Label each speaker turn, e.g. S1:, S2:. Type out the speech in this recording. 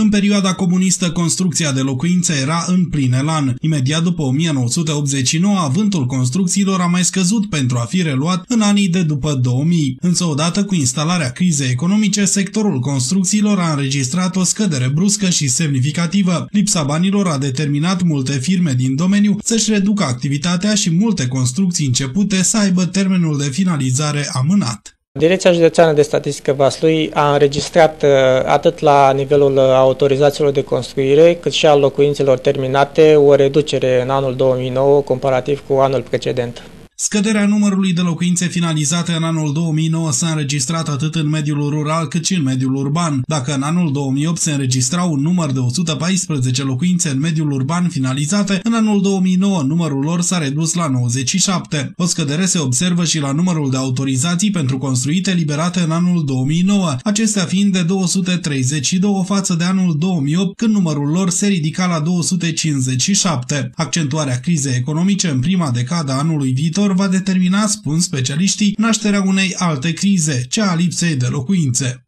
S1: În perioada comunistă, construcția de locuințe era în plin elan. Imediat după 1989, avântul construcțiilor a mai scăzut pentru a fi reluat în anii de după 2000. Însă, odată cu instalarea crizei economice, sectorul construcțiilor a înregistrat o scădere bruscă și semnificativă. Lipsa banilor a determinat multe firme din domeniu să-și reducă activitatea și multe construcții începute să aibă termenul de finalizare amânat.
S2: Direcția Județeană de Statistică Vaslui a înregistrat uh, atât la nivelul uh, autorizațiilor de construire, cât și al locuințelor terminate o reducere în anul 2009 comparativ cu anul precedent.
S1: Scăderea numărului de locuințe finalizate în anul 2009 s-a înregistrat atât în mediul rural cât și în mediul urban. Dacă în anul 2008 se înregistrau un număr de 114 locuințe în mediul urban finalizate, în anul 2009 numărul lor s-a redus la 97. O scădere se observă și la numărul de autorizații pentru construite liberate în anul 2009, acestea fiind de 232 față de anul 2008, când numărul lor se ridica la 257. Accentuarea crizei economice în prima decadă anului viitor viitor va determina, spun specialiștii, nașterea unei alte crize, cea a lipsei de locuințe.